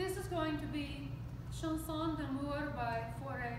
This is going to be Chanson d'amour by Fauré.